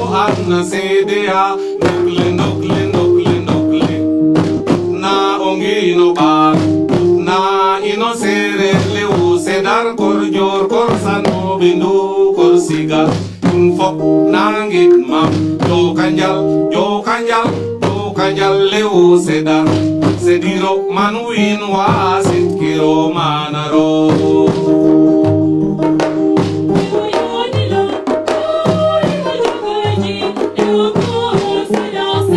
ang sidiha Nukli, nukli, nukli, nukli Na ongi ino bar. Na ino serele u sedar kor jor kor sanu bindu kor siga Kun fok nangit mam. Jo kanjal, jo kanjal, jo kanjal le u sedar. Sediro manu in wasit kiro manaro.